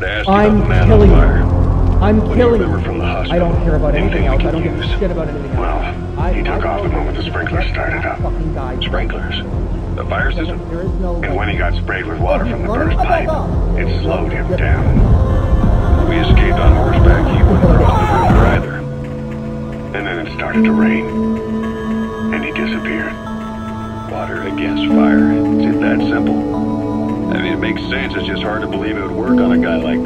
to ask you I'm about the man killing you. I'm you killing you. from the I don't care about Anything else. I don't give a shit about anything else. Well, I, he took I off the moment the sprinklers started up. Sprinklers? The fire system? Is no. And when he got sprayed with water from the burst pipe, it slowed him down. We escaped on horseback. He wouldn't cross the river either. And then it started to rain. And he disappeared. Water against fire. It's that simple. Mean, it makes sense. It's just hard to believe it would work on a guy like